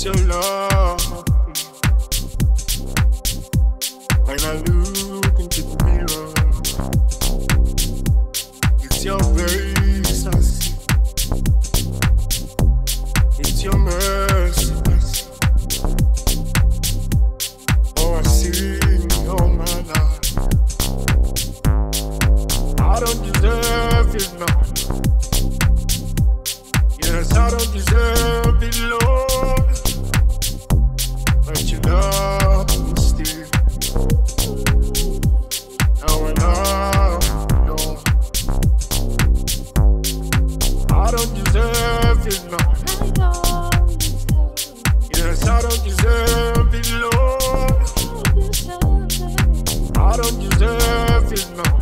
so long. I don't deserve it, no. Yes, I don't deserve it, Lord. I don't deserve it, no.